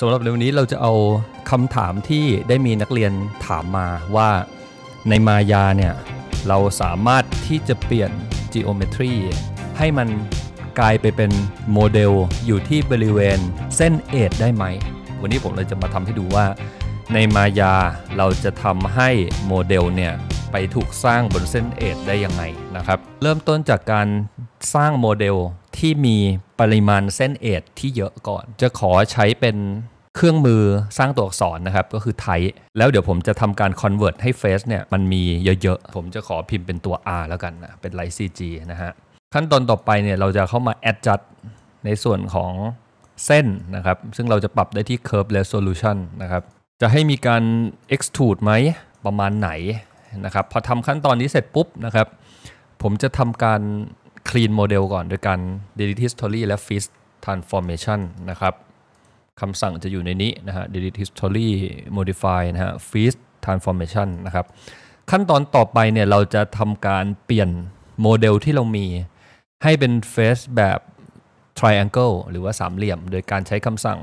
สำหรับในวันนี้เราจะเอาคำถามที่ได้มีนักเรียนถามมาว่าในมายาเนี่ยเราสามารถที่จะเปลี่ยน geometry ให้มันกลายไปเป็นโมเดลอยู่ที่บริเวณเส้น edge ได้ไหม วันนี้ผมเลยจะมาทำให้ดูว่า ในมายาเราจะทำให้โมเดลเนี่ยไปถูกสร้างบนเส้น edge ได้ยังไงนะครับ เริ่มต้นจากการสร้างโมเดล ที่มีปริมาณเส้นเอทที่เยอะก่อน จะขอใช้เป็นเครื่องมือสร้างตัวอักษรนะครับ ก็คือไทแล้วเดี๋ยวผมจะทำการ convert ให้ face เนี่ยมันมีเยอะๆ ผมจะขอพิมพ์เป็นตัว r แล้วกันนะเป็น light cg นะฮะ ขั้นตอนต่อไปเนี่ยเราจะเข้ามา adjust ในส่วนของเส้นนะครับ ซึ่งเราจะปรับได้ที่ curve resolution นะครับ จะให้มีการ extrude ไหมประมาณไหนนะครับ พอทำขั้นตอนนี้เสร็จปุ๊บนะครับ ผมจะทำการ clean model ก่อนโดยการ delete history และ fix transformation นะครับคำสั่งจะอยู่ในนี้นะฮะ delete history modify นะฮะ fix transformation นะครับ ขั้นตอนต่อไปเนี่ยเราจะทำการเปลี่ยนโมเดลที่เรามี ให้เป็น face แบบ triangle หรือว่าสามเหลี่ยม โดยการใช้คำสั่ง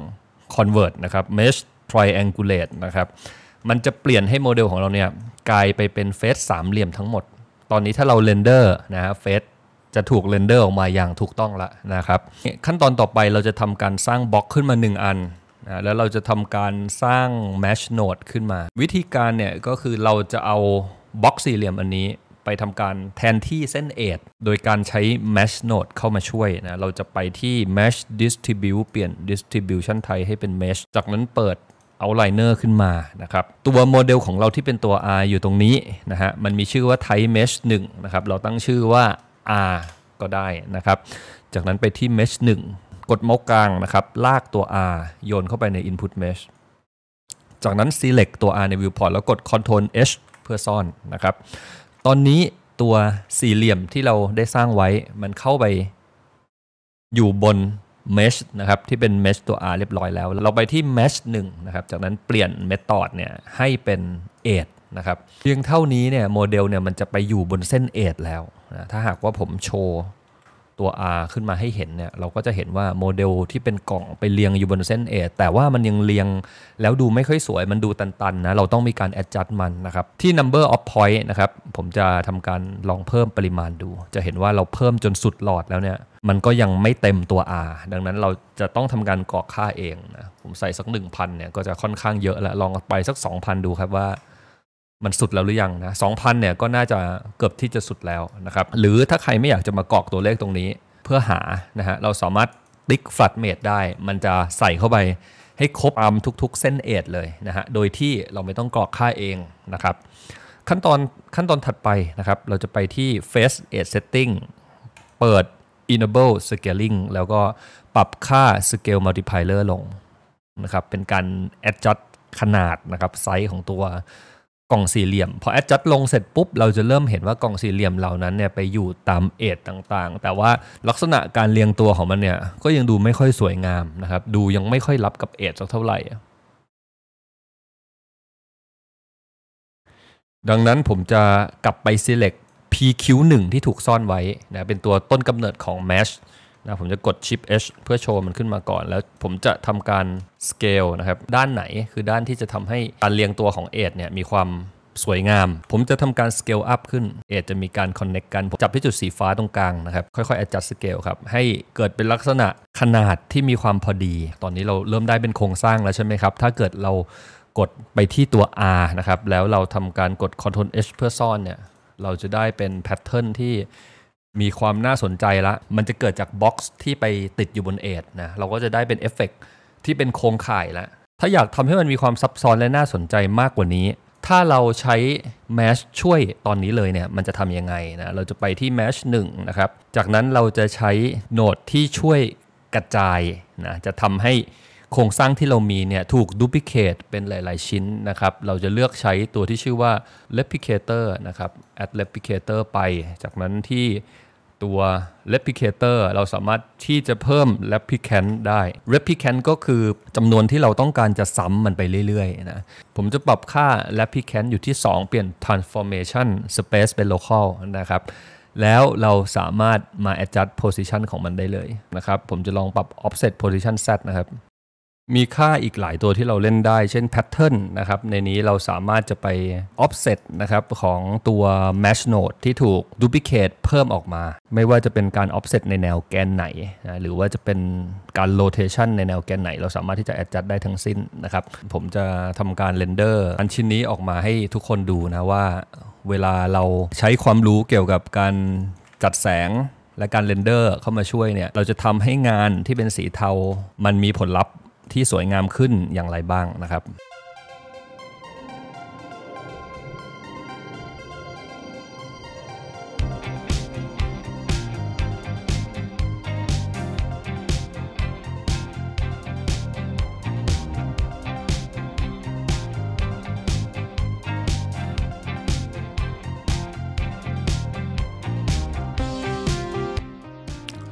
convert นะครับ mesh triangulate นะครับมันจะเปลี่ยนให้โมเดลของเราเนี่ยกลายไปเป็น face สามเหลี่ยมทั้งหมด ตอนนี้ถ้าเรา render นะฮะ face จะถูก render ออกมาอย่างถูกต้องแล้วนะครับ ขั้นตอนต่อไปเราจะทำการสร้างบล็อกขึ้นมา 1 อันนะแล้วเราจะทำการสร้าง MASH node ขึ้นมา วิธีการเนี่ยก็คือเราจะเอาบล็อกสี่เหลี่ยมอันนี้ไปทำการแทนที่เส้น edge โดยการใช้ MASH node เข้ามาช่วยนะ เราจะไปที่ MASH distribute เปลี่ยน distribution type ให้เป็น mesh จากนั้นเปิดoutliner ขึ้นมานะครับ ตัวโมเดลของเราที่เป็นตัว R อยู่ตรงนี้นะฮะ มันมีชื่อว่า type mesh 1นะครับ เราตั้งชื่อว่า R ก็ได้นะครับ จากนั้นไปที่ MASH 1 กดเมาส์กลางนะครับ ลากตัว R โยนเข้าไปใน input mesh จากนั้น select ตัว R ใน viewport แล้วกด control H เพื่อซ่อนนะครับ ตอนนี้ตัวสี่เหลี่ยมที่เราได้สร้างไว้มันเข้าไปอยู่บน mesh นะครับ ที่เป็น mesh ตัว R เรียบร้อยแล้ว เราไปที่ mesh 1นะครับ จากนั้นเปลี่ยน method เนี่ยให้เป็น edge นะครับ เพียงเท่านี้เนี่ยโมเดลเนี่ยมันจะไปอยู่บนเส้น edge แล้ว นะถ้าหากว่าผมโชว์ตัว R ขึ้นมาให้เห็นเนี่ยเราก็จะเห็นว่าโมเดลที่เป็นกล่องไปเรียงอยู่บนเส้นเอทแต่ว่ามันยังเรียงแล้วดูไม่ค่อยสวยมันดูตันๆนะเราต้องมีการ adjust มันนะครับที่ number of point นะครับผมจะทำการลองเพิ่มปริมาณดู จะเห็นว่าเราเพิ่มจนสุดหลอดแล้วเนี่ยมันก็ยังไม่เต็มตัว R ดังนั้นเราจะต้องทำการกรอกค่าเองนะผมใส่สัก 1,000เนี่ยก็จะค่อนข้างเยอะแล้วลองไปสัก 2,000 ดูครับว่า มันสุดแล้วหรือยังนะสองพันเนี่ยก็น่าจะเกือบที่จะสุดแล้วนะครับหรือถ้าใครไม่อยากจะมากรอกตัวเลขตรงนี้เพื่อหานะฮะเราสามารถติ๊กฟลัดเมดได้ มันจะใส่เข้าไปให้ครบอาร์มทุกๆ เส้นเอทเลยนะฮะโดยที่เราไม่ต้องกรอกค่าเองนะครับขั้นตอนขั้นตอนถัดไปนะครับเราจะไปที่ face edge setting เปิด enable scaling แล้วก็ปรับค่า scale multiplier ลงนะครับเป็นการ adjust ขนาดนะครับไซส์ของตัว กล่องสี่เหลี่ยม พอแอดจัดลงเสร็จปุ๊บ เราจะเริ่มเห็นว่ากล่องสี่เหลี่ยมเหล่านั้นเนี่ยไปอยู่ตามเอทต่างๆ แต่ว่าลักษณะการเรียงตัวของมันเนี่ยก็ยังดูไม่ค่อยสวยงามนะครับ ดูยังไม่ค่อยรับกับเอทสักเท่าไหร่ดังนั้นผมจะกลับไป select PQ1 ที่ถูกซ่อนไว้นะเป็นตัวต้นกำเนิดของ mesh นะผมจะกด Shift H เพื่อโชว์มันขึ้นมาก่อน แล้วผมจะทำการ scale นะครับ ด้านไหนคือด้านที่จะทำให้การเรียงตัวของเอทเนี่ยมีความสวยงาม ผมจะทำการ scale up ขึ้น เอทจะมีการ connect กัน ผมจับที่จุดสีฟ้าตรงกลางนะครับ ค่อยๆ adjust scale ครับ ให้เกิดเป็นลักษณะขนาดที่มีความพอดี ตอนนี้เราเริ่มได้เป็นโครงสร้างแล้วใช่ไหมครับ ถ้าเกิดเรากดไปที่ตัว R นะครับ แล้วเราทำการกด Ctrl H เพื่อซ่อนเนี่ย เราจะได้เป็น pattern ที่ มีความน่าสนใจละ มันจะเกิดจาก box ที่ไปติดอยู่บน edge นะ เราก็จะได้เป็นเอฟเฟกที่เป็นโครงข่ายแล้วถ้าอยากทำให้มันมีความซับซ้อนและน่าสนใจมากกว่านี้ ถ้าเราใช้ Mesh ช่วยตอนนี้เลยเนี่ย มันจะทำยังไงนะ เราจะไปที่ MASH 1 นะครับ จากนั้นเราจะใช้ node ที่ช่วยกระจายนะ จะทำให้ โครงสร้างที่เรามีเนี่ยถูกดูพิเคตเป็นหลาย ๆ ชิ้นนะครับ เราจะเลือกใช้ตัวที่ชื่อว่า replicator นะครับ add replicator ไป จากนั้นที่ตัว replicator เราสามารถที่จะเพิ่ม replicant ได้ replicant ก็คือจำนวนที่เราต้องการจะซ้ำมันไปเรื่อย ๆ นะ ผมจะปรับค่า replicant อยู่ที่ 2 เปลี่ยน transformation space เป็น local นะครับแล้วเราสามารถมา adjust position ของมันได้เลยนะครับ ผมจะลองปรับ offset position z นะครับ มีค่าอีกหลายตัวที่เราเล่นได้ เช่น pattern นะครับ ในนี้เราสามารถจะไป offset นะครับของตัว mesh node ที่ถูก duplicate เพิ่มออกมา ไม่ว่าจะเป็นการ offset ในแนวแกนไหนนะหรือว่าจะเป็นการ rotation ในแนวแกนไหน เราสามารถที่จะ adjust ได้ทั้งสิ้นนะครับ ผมจะทำการ render อันชิ้นนี้ออกมาให้ทุกคนดูนะว่า เวลาเราใช้ความรู้เกี่ยวกับการจัดแสงและการเรนเดอร์เข้ามาช่วยเนี่ย เราจะทำให้งานที่เป็นสีเทา มันมีผลลัพธ์ ที่สวยงามขึ้นอย่างไรบ้างนะครับ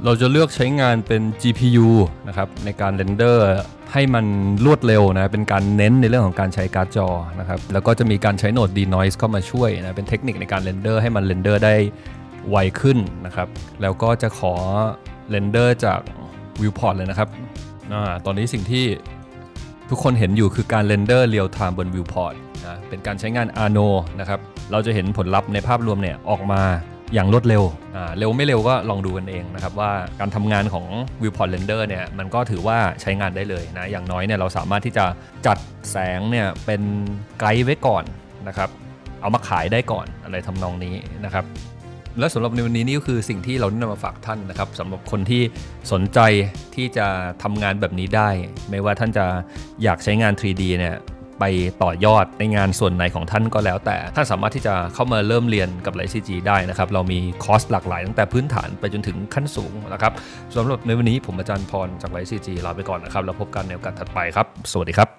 เราจะเลือกใช้งานเป็น GPU นะครับในการ render ให้มันรวดเร็วนะ เป็นการเน้นในเรื่องของการใช้การ์ดจอนะครับ แล้วก็จะมีการใช้ node denoise เข้ามาช่วยนะ เป็นเทคนิคในการ render ให้มัน render ได้ไวขึ้นนะครับ แล้วก็จะขอ render จาก viewport เลยนะครับตอนนี้สิ่งที่ทุกคนเห็นอยู่คือการ render realtime บน viewport นะ เป็นการใช้งาน Arnold นะครับ เราจะเห็นผลลัพธ์ในภาพรวมเนี่ยออกมา อย่างรวดเร็วอ่าเร็วไม่เร็วก็ลองดูกันเองนะครับว่าการทำงานของ Viewport Render เนี่ยมันก็ถือว่าใช้งานได้เลยนะอย่างน้อยเนี่ยเราสามารถที่จะจัดแสงเนี่ยเป็นไกด์ไว้ก่อนนะครับเอามาขายได้ก่อนอะไรทำนองนี้นะครับและสำหรับในวันนี้นี่ก็คือสิ่งที่เรานำมาฝากท่านนะครับสำหรับคนที่สนใจที่จะทำงานแบบนี้ได้ ไม่ว่าท่านจะอยากใช้งาน 3D เนี่ย ไปต่อยอดในงานส่วนไหนของท่านก็แล้ว แต่ท่านสามารถที่จะเข้ามาเริ่มเรียนกับไลซีจีได้นะครับ เรามีคอร์สหลากหลายตั้งแต่พื้นฐานไปจนถึงขั้นสูงนะครับสำหรับในวันนี้ผมอาจารย์พรจากไลซีจีลาไปก่อนนะครับแล้วพบกันในโอกาสถัดไปครับ สวัสดีครับ